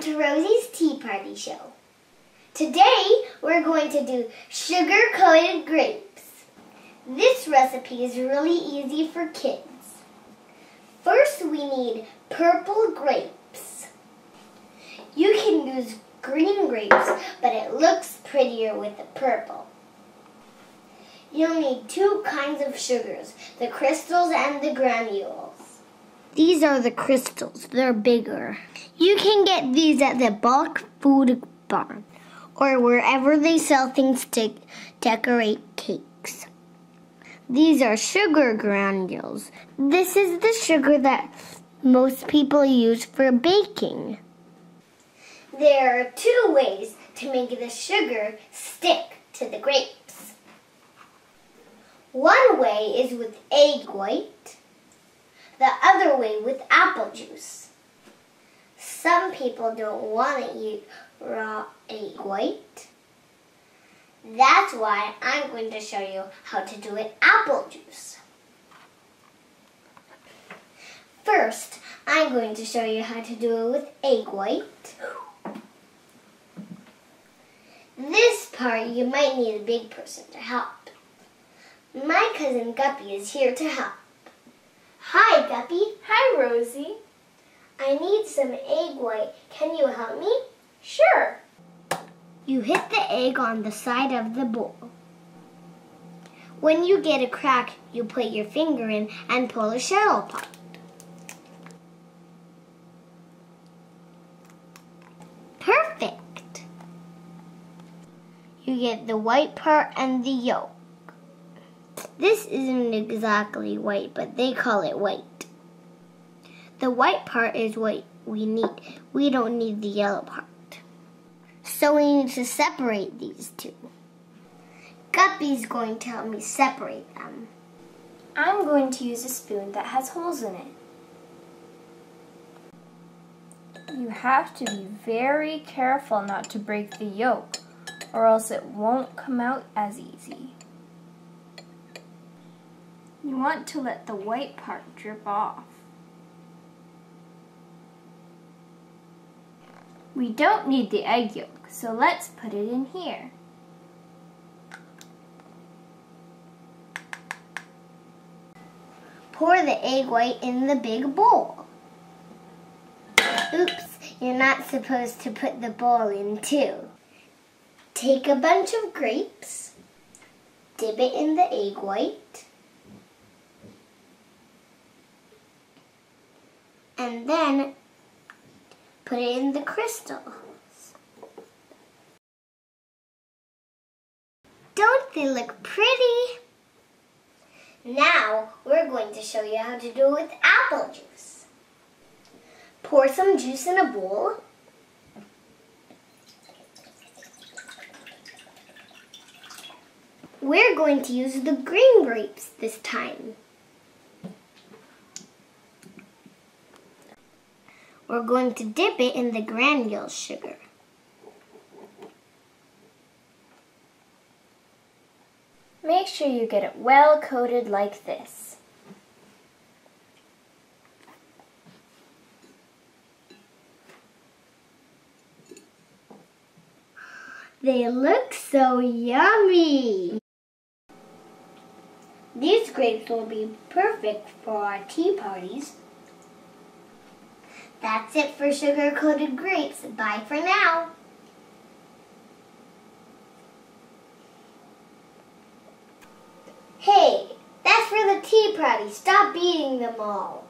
to Rosie's Tea Party Show. Today we're going to do sugar-coated grapes. This recipe is really easy for kids. First we need purple grapes. You can use green grapes, but it looks prettier with the purple. You'll need two kinds of sugars, the crystals and the granules. These are the crystals. They're bigger. You can get these at the bulk food barn or wherever they sell things to decorate cakes. These are sugar granules. This is the sugar that most people use for baking. There are two ways to make the sugar stick to the grapes. One way is with egg white, the other way with apple juice. Some people don't want to eat raw egg white. That's why I'm going to show you how to do it apple juice. First, I'm going to show you how to do it with egg white. This part you might need a big person to help. My cousin Guppy is here to help. Hi, Guppy. Hi, Rosie. I need some egg white. Can you help me? Sure. You hit the egg on the side of the bowl. When you get a crack, you put your finger in and pull a shell apart. Perfect! You get the white part and the yolk. This isn't exactly white, but they call it white. The white part is what we need. We don't need the yellow part. So we need to separate these two. Guppy's going to help me separate them. I'm going to use a spoon that has holes in it. You have to be very careful not to break the yolk, or else it won't come out as easy. You want to let the white part drip off. We don't need the egg yolk, so let's put it in here. Pour the egg white in the big bowl. Oops, you're not supposed to put the bowl in too. Take a bunch of grapes, dip it in the egg white, and then put it in the crystals. Don't they look pretty? Now we're going to show you how to do it with apple juice. Pour some juice in a bowl. We're going to use the green grapes this time. We're going to dip it in the granule sugar. Make sure you get it well coated like this. They look so yummy! These grapes will be perfect for our tea parties. That's it for sugar-coated grapes. Bye for now. Hey, that's for the tea party. Stop eating them all.